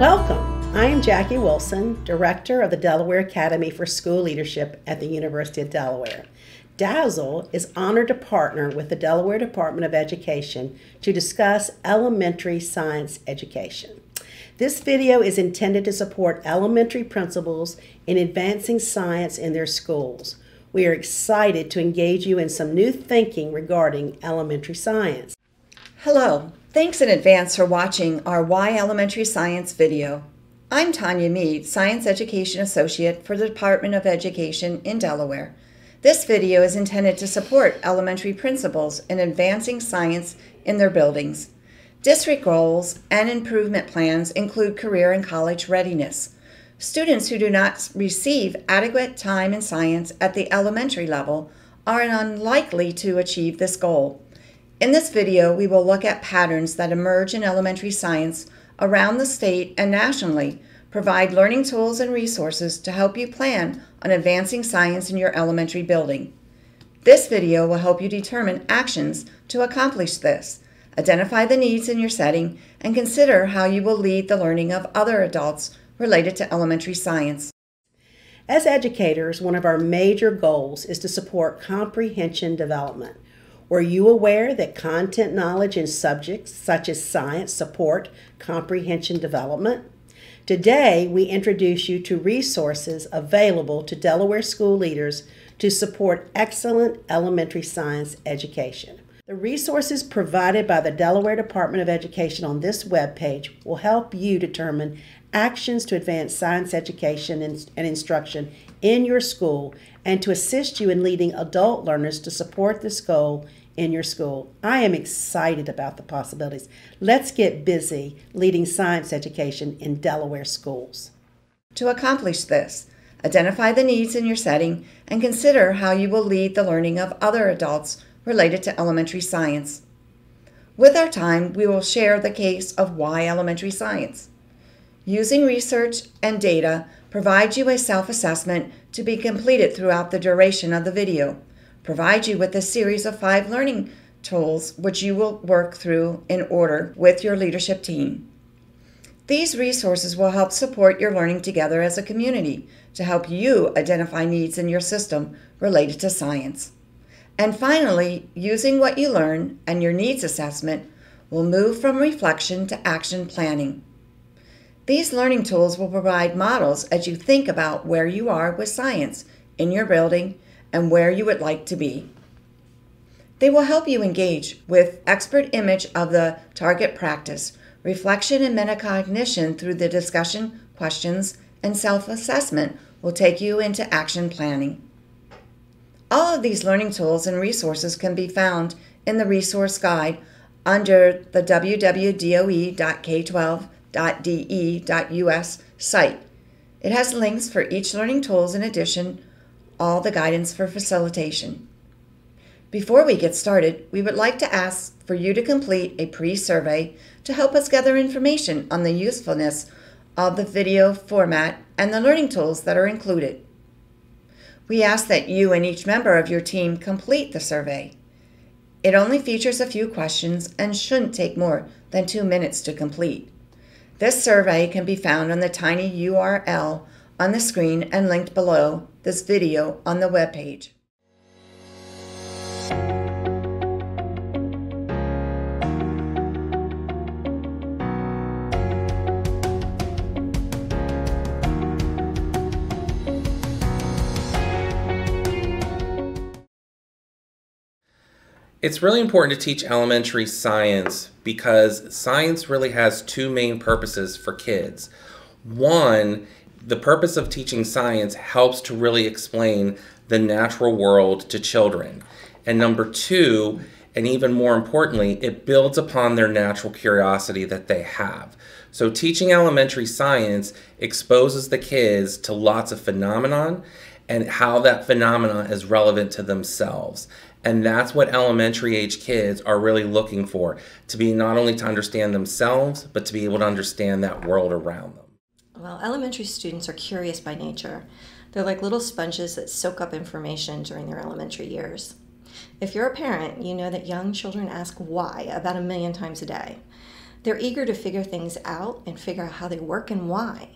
Welcome. I am Jackie Wilson, Director of the Delaware Academy for School Leadership at the University of Delaware. DASL is honored to partner with the Delaware Department of Education to discuss elementary science education. This video is intended to support elementary principals in advancing science in their schools. We are excited to engage you in some new thinking regarding elementary science. Hello, thanks in advance for watching our Why Elementary Science video. I'm Tanya Mead, Science Education Associate for the Department of Education in Delaware. This video is intended to support elementary principals in advancing science in their buildings. District goals and improvement plans include career and college readiness. Students who do not receive adequate time in science at the elementary level are unlikely to achieve this goal. In this video, we will look at patterns that emerge in elementary science around the state and nationally, provide learning tools and resources to help you plan on advancing science in your elementary building. This video will help you determine actions to accomplish this, identify the needs in your setting, and consider how you will lead the learning of other adults related to elementary science. As educators, one of our major goals is to support comprehension development. Were you aware that content knowledge in subjects such as science support comprehension development? Today, we introduce you to resources available to Delaware school leaders to support excellent elementary science education. The resources provided by the Delaware Department of Education on this webpage will help you determine actions to advance science education and, instruction in your school and to assist you in leading adult learners to support this goal in your school. I am excited about the possibilities. Let's get busy leading science education in Delaware schools. To accomplish this, identify the needs in your setting and consider how you will lead the learning of other adults related to elementary science. With our time, we will share the case of why elementary science. Using research and data provides you a self-assessment to be completed throughout the duration of the video provide you with a series of five learning tools which you will work through in order with your leadership team. These resources will help support your learning together as a community to help you identify needs in your system related to science. And finally, using what you learn and your needs assessment will move from reflection to action planning. These learning tools will provide models as you think about where you are with science in your building and where you would like to be. They will help you engage with expert image of the target practice, reflection and metacognition through the discussion, questions, and self-assessment will take you into action planning. All of these learning tools and resources can be found in the resource guide under the www.k12.de.us site. It has links for each learning tools in addition all the guidance for facilitation. Before we get started, we would like to ask for you to complete a pre-survey to help us gather information on the usefulness of the video format and the learning tools that are included. We ask that you and each member of your team complete the survey. It only features a few questions and shouldn't take more than two minutes to complete. This survey can be found on the tiny URL on the screen and linked below this video on the webpage. It's really important to teach elementary science because science really has two main purposes for kids. One the purpose of teaching science helps to really explain the natural world to children. And number two, and even more importantly, it builds upon their natural curiosity that they have. So teaching elementary science exposes the kids to lots of phenomenon and how that phenomenon is relevant to themselves. And that's what elementary age kids are really looking for, to be not only to understand themselves, but to be able to understand that world around them. Well, elementary students are curious by nature. They're like little sponges that soak up information during their elementary years. If you're a parent, you know that young children ask why about a million times a day. They're eager to figure things out and figure out how they work and why.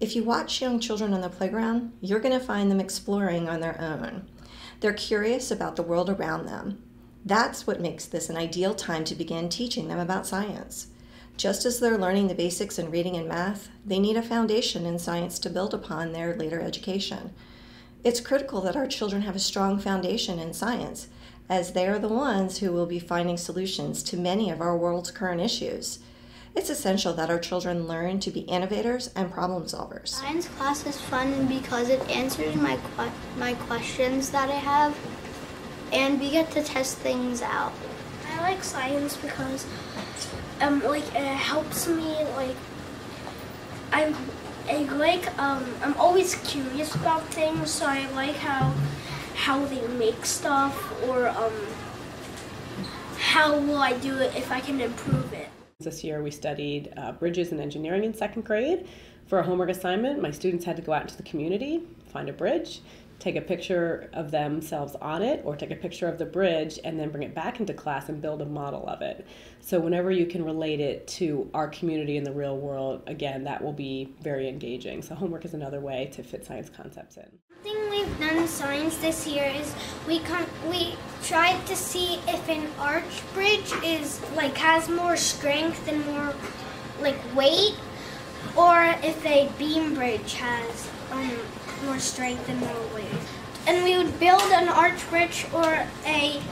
If you watch young children on the playground, you're going to find them exploring on their own. They're curious about the world around them. That's what makes this an ideal time to begin teaching them about science. Just as they're learning the basics in reading and math, they need a foundation in science to build upon their later education. It's critical that our children have a strong foundation in science, as they are the ones who will be finding solutions to many of our world's current issues. It's essential that our children learn to be innovators and problem solvers. Science class is fun because it answers my my questions that I have, and we get to test things out. I like science because um like it helps me like I'm I like um I'm always curious about things, so I like how how they make stuff or um how will I do it if I can improve it. This year we studied uh, bridges and engineering in second grade. For a homework assignment, my students had to go out into the community, find a bridge, take a picture of themselves on it, or take a picture of the bridge, and then bring it back into class and build a model of it. So, whenever you can relate it to our community in the real world, again, that will be very engaging. So, homework is another way to fit science concepts in. One thing we've done science this year is we con- we tried to see if an arch bridge is like has more strength and more like weight, or if a beam bridge has um, more strength and more weight. And we would build an arch bridge or a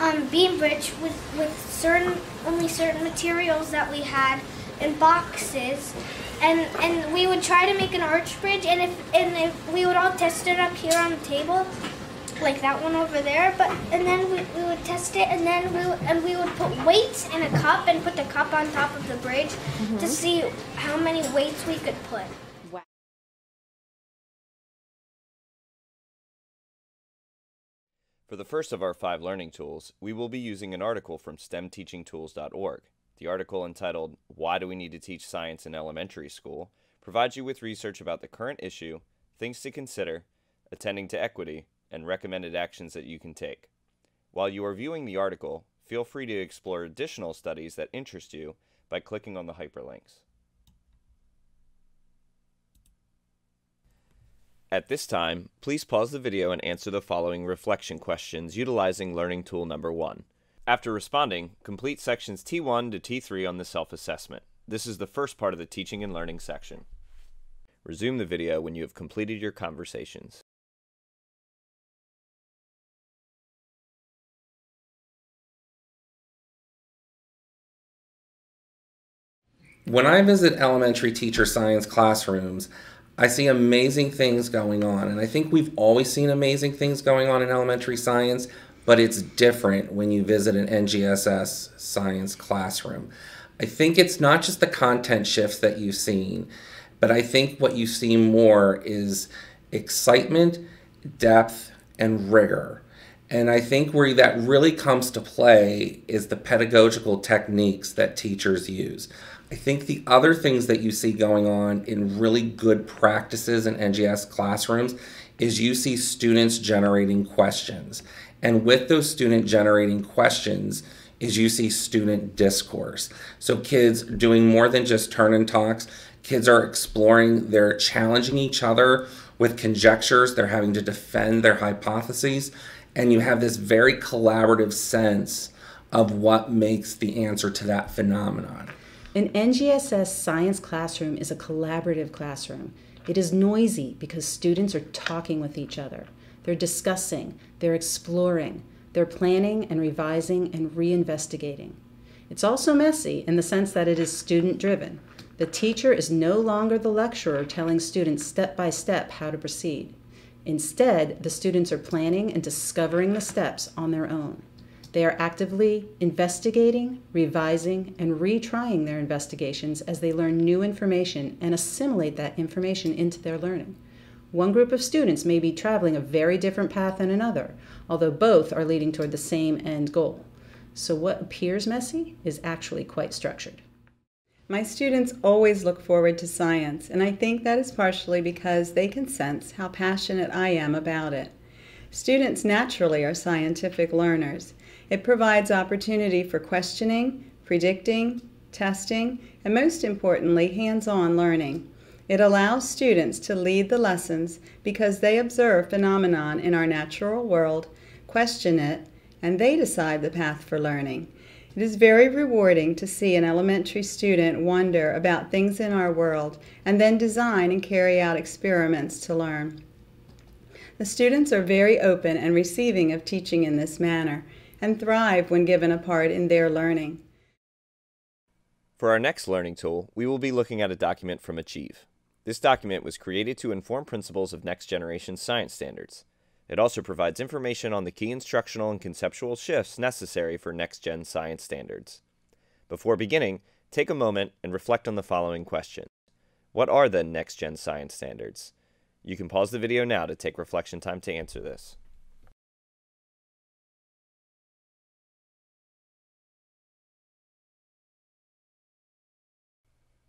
um, beam bridge with, with certain only certain materials that we had in boxes and and we would try to make an arch bridge and if and if we would all test it up here on the table like that one over there but and then we, we would test it and then we and we would put weights in a cup and put the cup on top of the bridge mm-hmm. to see how many weights we could put For the first of our five learning tools, we will be using an article from STEMteachingtools.org. The article entitled, Why Do We Need to Teach Science in Elementary School, provides you with research about the current issue, things to consider, attending to equity, and recommended actions that you can take. While you are viewing the article, feel free to explore additional studies that interest you by clicking on the hyperlinks. At this time, please pause the video and answer the following reflection questions utilizing Learning Tool number 1. After responding, complete sections T1 to T3 on the self-assessment. This is the first part of the teaching and learning section. Resume the video when you have completed your conversations. When I visit elementary teacher science classrooms, I see amazing things going on. And I think we've always seen amazing things going on in elementary science, but it's different when you visit an NGSS science classroom. I think it's not just the content shifts that you've seen, but I think what you see more is excitement, depth, and rigor. And I think where that really comes to play is the pedagogical techniques that teachers use. I think the other things that you see going on in really good practices in NGS classrooms is you see students generating questions. And with those student generating questions, is you see student discourse. So kids doing more than just turn and talks. Kids are exploring, they're challenging each other with conjectures, they're having to defend their hypotheses, and you have this very collaborative sense of what makes the answer to that phenomenon. An NGSS science classroom is a collaborative classroom. It is noisy because students are talking with each other. They're discussing, they're exploring, they're planning and revising and reinvestigating. It's also messy in the sense that it is student driven. The teacher is no longer the lecturer telling students step by step how to proceed. Instead, the students are planning and discovering the steps on their own. They are actively investigating, revising, and retrying their investigations as they learn new information and assimilate that information into their learning. One group of students may be traveling a very different path than another, although both are leading toward the same end goal. So, what appears messy is actually quite structured. My students always look forward to science, and I think that is partially because they can sense how passionate I am about it. Students naturally are scientific learners, it provides opportunity for questioning, predicting, testing, and most importantly, hands on learning. It allows students to lead the lessons because they observe phenomenon in our natural world, question it, and they decide the path for learning. It is very rewarding to see an elementary student wonder about things in our world and then design and carry out experiments to learn. The students are very open and receiving of teaching in this manner and thrive when given a part in their learning. For our next learning tool, we will be looking at a document from Achieve. This document was created to inform principals of next generation science standards. It also provides information on the key instructional and conceptual shifts necessary for next gen science standards. Before beginning, take a moment and reflect on the following question What are the next gen science standards? You can pause the video now to take reflection time to answer this.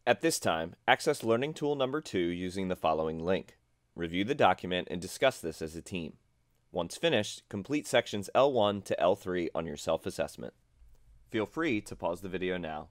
At this time, access Learning Tool number 2 using the following link. Review the document and discuss this as a team. Once finished, complete sections L1 to L3 on your self-assessment. Feel free to pause the video now.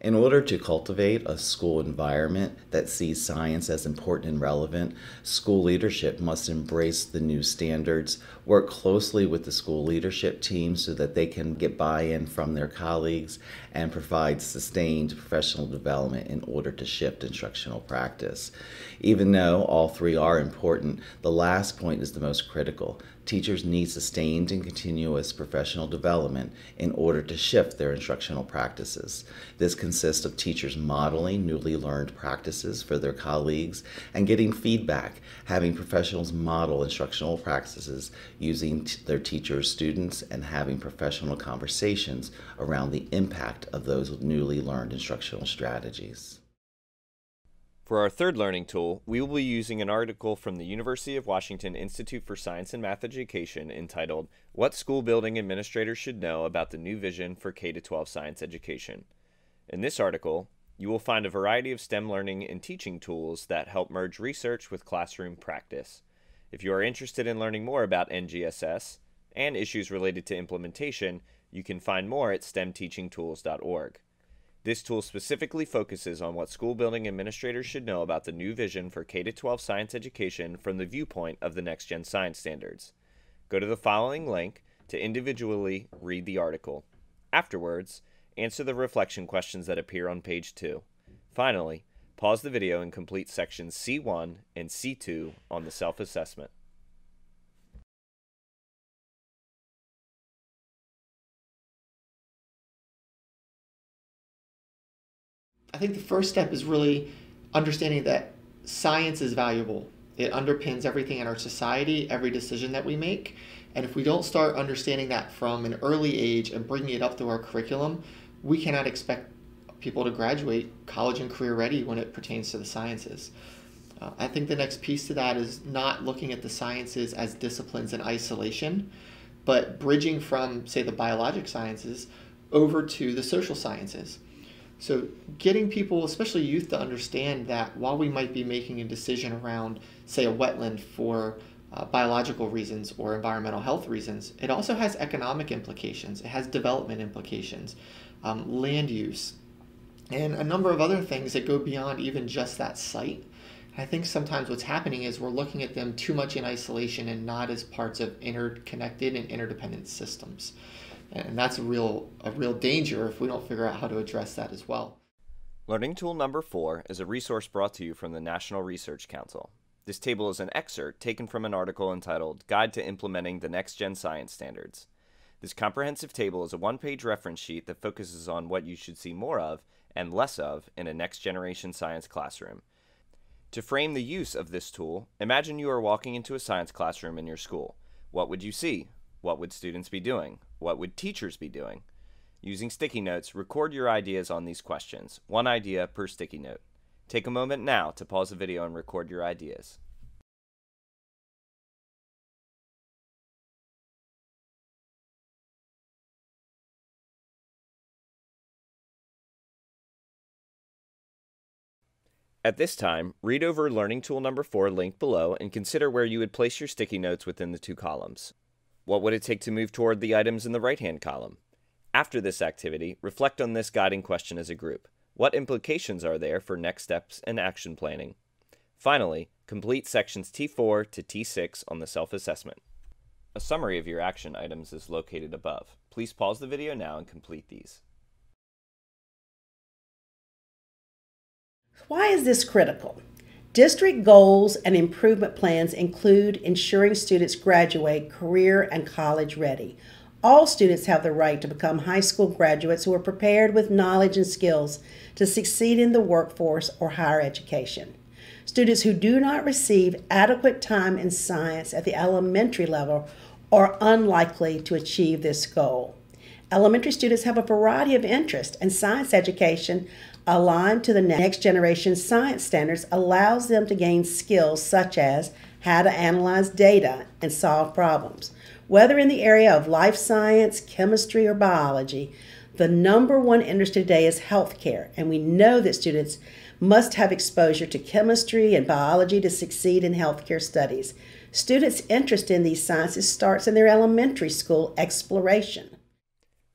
In order to cultivate a school environment that sees science as important and relevant, school leadership must embrace the new standards, work closely with the school leadership team so that they can get buy in from their colleagues, and provide sustained professional development in order to shift instructional practice. Even though all three are important, the last point is the most critical teachers need sustained and continuous professional development in order to shift their instructional practices. This consists of teachers modeling newly learned practices for their colleagues and getting feedback, having professionals model instructional practices using their teachers' students, and having professional conversations around the impact of those newly learned instructional strategies. For our third learning tool, we will be using an article from the University of Washington Institute for Science and Math Education entitled What School Building Administrators Should Know About the New Vision for K 12 Science Education. In this article, you will find a variety of STEM learning and teaching tools that help merge research with classroom practice. If you are interested in learning more about NGSS and issues related to implementation, you can find more at stemteachingtools.org. This tool specifically focuses on what school building administrators should know about the new vision for K 12 science education from the viewpoint of the next gen science standards. Go to the following link to individually read the article. Afterwards, answer the reflection questions that appear on page 2. Finally, pause the video and complete sections C1 and C2 on the self assessment. I think the first step is really understanding that science is valuable. It underpins everything in our society, every decision that we make. And if we don't start understanding that from an early age and bringing it up through our curriculum, we cannot expect people to graduate college and career ready when it pertains to the sciences. Uh, I think the next piece to that is not looking at the sciences as disciplines in isolation, but bridging from, say, the biologic sciences over to the social sciences. So, getting people, especially youth, to understand that while we might be making a decision around, say, a wetland for uh, biological reasons or environmental health reasons, it also has economic implications, it has development implications, um, land use, and a number of other things that go beyond even just that site. I think sometimes what's happening is we're looking at them too much in isolation and not as parts of interconnected and interdependent systems and that's a real a real danger if we don't figure out how to address that as well. Learning tool number 4 is a resource brought to you from the National Research Council. This table is an excerpt taken from an article entitled Guide to Implementing the Next Gen Science Standards. This comprehensive table is a one-page reference sheet that focuses on what you should see more of and less of in a next generation science classroom. To frame the use of this tool, imagine you are walking into a science classroom in your school. What would you see? What would students be doing? What would teachers be doing? Using sticky notes, record your ideas on these questions, one idea per sticky note. Take a moment now to pause the video and record your ideas. At this time, read over Learning Tool number 4 linked below and consider where you would place your sticky notes within the two columns. What would it take to move toward the items in the right-hand column? After this activity, reflect on this guiding question as a group. What implications are there for next steps and action planning? Finally, complete sections T4 to T6 on the self-assessment. A summary of your action items is located above. Please pause the video now and complete these. Why is this critical? District goals and improvement plans include ensuring students graduate career and college ready. All students have the right to become high school graduates who are prepared with knowledge and skills to succeed in the workforce or higher education. Students who do not receive adequate time in science at the elementary level are unlikely to achieve this goal. Elementary students have a variety of interests, and science education aligned to the next generation science standards allows them to gain skills such as how to analyze data and solve problems. Whether in the area of life science, chemistry, or biology, the number one industry today is healthcare, and we know that students must have exposure to chemistry and biology to succeed in healthcare studies. Students' interest in these sciences starts in their elementary school exploration.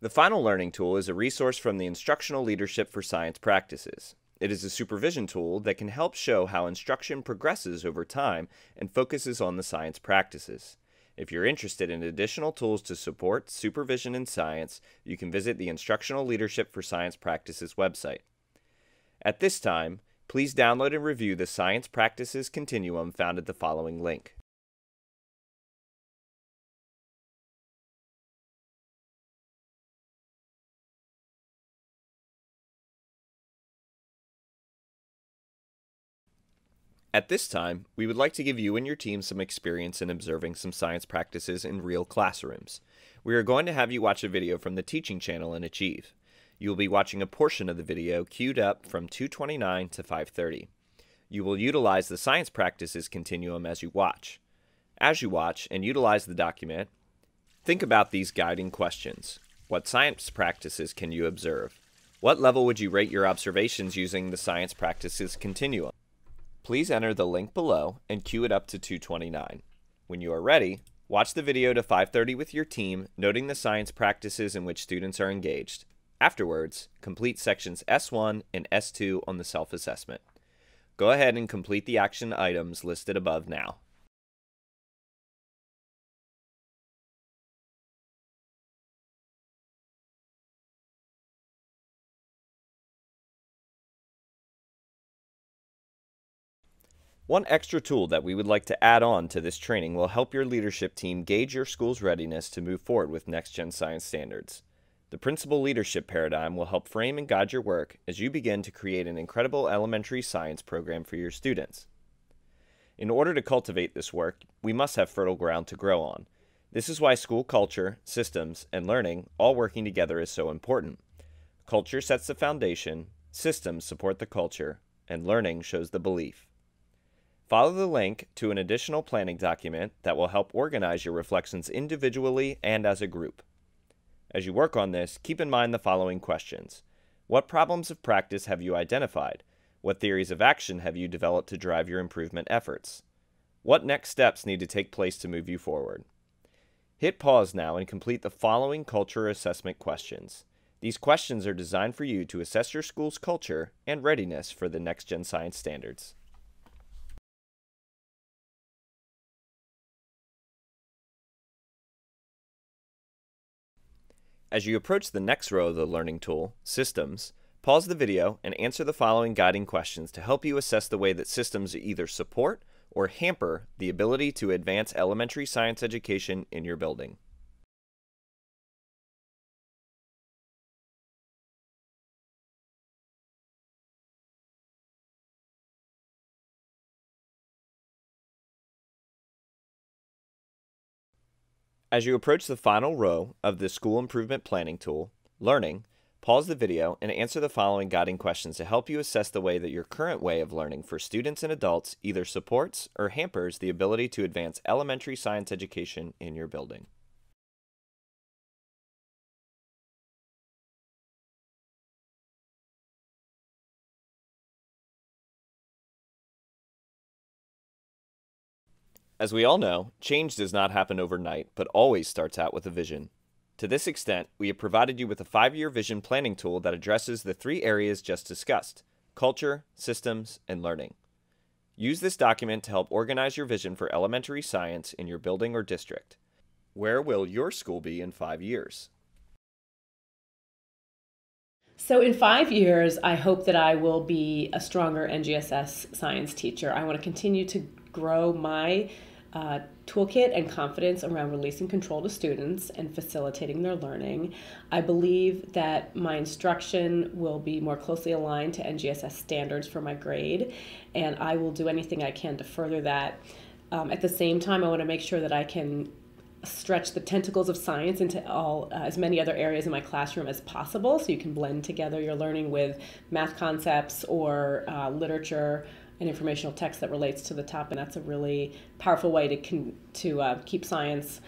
The final learning tool is a resource from the Instructional Leadership for Science Practices. It is a supervision tool that can help show how instruction progresses over time and focuses on the science practices. If you're interested in additional tools to support supervision in science, you can visit the Instructional Leadership for Science Practices website. At this time, please download and review the Science Practices Continuum found at the following link. At this time, we would like to give you and your team some experience in observing some science practices in real classrooms. We are going to have you watch a video from the teaching channel in Achieve. You will be watching a portion of the video queued up from 229 to 530. You will utilize the science practices continuum as you watch. As you watch and utilize the document, think about these guiding questions. What science practices can you observe? What level would you rate your observations using the science practices continuum? Please enter the link below and queue it up to 229. When you are ready, watch the video to 530 with your team, noting the science practices in which students are engaged. Afterwards, complete sections S1 and S2 on the self-assessment. Go ahead and complete the action items listed above now. One extra tool that we would like to add on to this training will help your leadership team gauge your school's readiness to move forward with Next Gen Science standards. The principal leadership paradigm will help frame and guide your work as you begin to create an incredible elementary science program for your students. In order to cultivate this work, we must have fertile ground to grow on. This is why school culture, systems, and learning all working together is so important. Culture sets the foundation, systems support the culture, and learning shows the belief. Follow the link to an additional planning document that will help organize your reflections individually and as a group. As you work on this, keep in mind the following questions. What problems of practice have you identified? What theories of action have you developed to drive your improvement efforts? What next steps need to take place to move you forward? Hit pause now and complete the following culture assessment questions. These questions are designed for you to assess your school's culture and readiness for the next gen science standards. As you approach the next row of the learning tool, Systems, pause the video and answer the following guiding questions to help you assess the way that systems either support or hamper the ability to advance elementary science education in your building. As you approach the final row of the School Improvement Planning tool, Learning, pause the video and answer the following guiding questions to help you assess the way that your current way of learning for students and adults either supports or hampers the ability to advance elementary science education in your building. As we all know, change does not happen overnight, but always starts out with a vision. To this extent, we have provided you with a five year vision planning tool that addresses the three areas just discussed culture, systems, and learning. Use this document to help organize your vision for elementary science in your building or district. Where will your school be in five years? So, in five years, I hope that I will be a stronger NGSS science teacher. I want to continue to grow my uh, toolkit and confidence around releasing control to students and facilitating their learning. I believe that my instruction will be more closely aligned to NGSS standards for my grade, and I will do anything I can to further that. Um, at the same time, I want to make sure that I can stretch the tentacles of science into all uh, as many other areas in my classroom as possible so you can blend together your learning with math concepts or uh, literature and informational text that relates to the topic and that's a really powerful way to con- to uh, keep science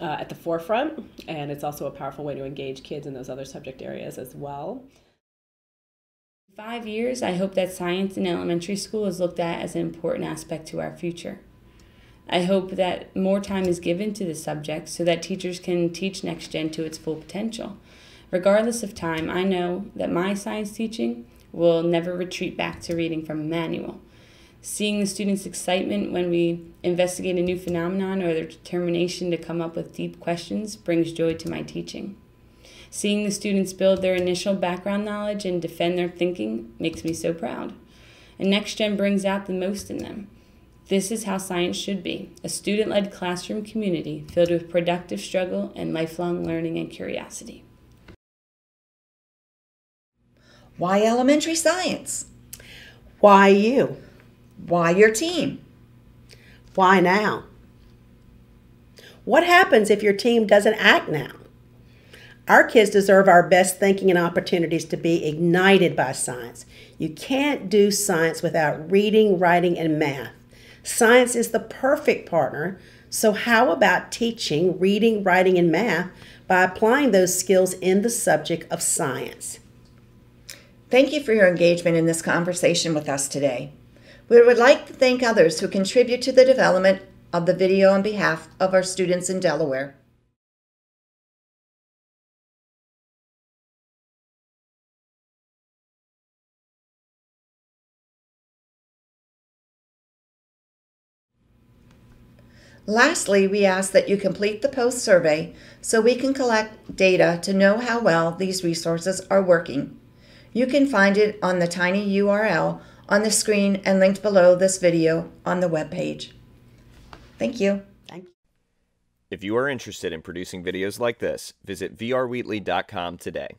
uh, at the forefront and it's also a powerful way to engage kids in those other subject areas as well five years i hope that science in elementary school is looked at as an important aspect to our future I hope that more time is given to the subject so that teachers can teach Next Gen to its full potential. Regardless of time, I know that my science teaching will never retreat back to reading from a manual. Seeing the students' excitement when we investigate a new phenomenon or their determination to come up with deep questions brings joy to my teaching. Seeing the students build their initial background knowledge and defend their thinking makes me so proud. And Next Gen brings out the most in them. This is how science should be a student led classroom community filled with productive struggle and lifelong learning and curiosity. Why elementary science? Why you? Why your team? Why now? What happens if your team doesn't act now? Our kids deserve our best thinking and opportunities to be ignited by science. You can't do science without reading, writing, and math. Science is the perfect partner. So, how about teaching reading, writing, and math by applying those skills in the subject of science? Thank you for your engagement in this conversation with us today. We would like to thank others who contribute to the development of the video on behalf of our students in Delaware. Lastly, we ask that you complete the post survey so we can collect data to know how well these resources are working. You can find it on the tiny URL on the screen and linked below this video on the web page. Thank you. Thank you. If you are interested in producing videos like this, visit vrwheatley.com today.